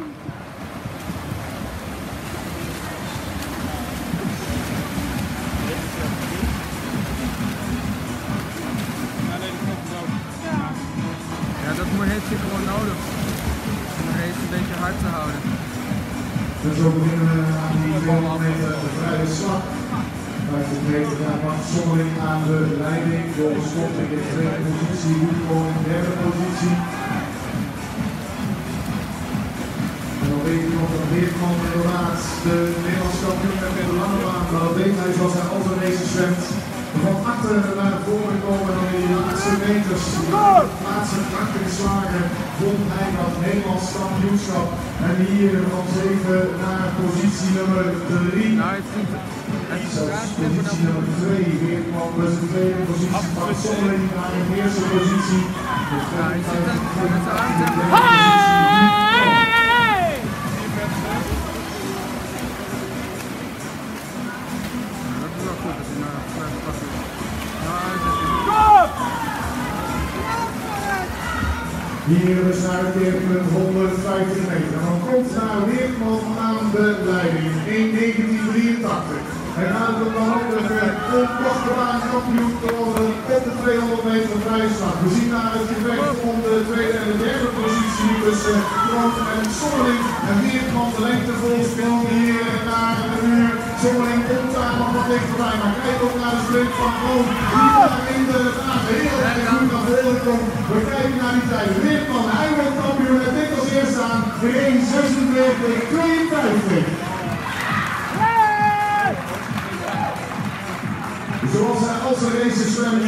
Ja, dat heeft je gewoon nodig. Om een beetje hard te houden. Dus ook beginnen eh, aan die bal met eh, de vrije slag. 50 meter naar mag aan de leiding. de in de tweede positie, in de derde positie. En dan weet je nog dat Weerman inderdaad de Nederlandse kampioen met de lange baan. Maar dat weet hij altijd races zwemt. Van achter naar voren komen in die laatste meters. De laatste prachtige slagen vond hij dat Nederlands kampioenschap. En hier van 7 naar positie nummer 3. Nou, het is het is Zelfs een positie nummer 2 weer dus de tweede positie van Sommeling naar de eerste positie. De Ja, je ziet Hier is naar het keerpunt 150 meter. En dan komt daar Weertman aan de leiding in 1983. Hij gaat het dan ook de onkochte baan kampioen te worden op de 200 meter vrije slag. We zien daar het gevecht om de tweede en de derde positie tussen Kroon en Sommeling. En Weertman de lengte voorspel hier naar de muur. Sommeling komt daar nog wat dichterbij. Maar kijk ook naar de sprint van Kroon. Die daar in de vraag heel erg goed naar voren komt. We kijken naar die tijd. De 1.46, 52. Zoals als een race zwemmen.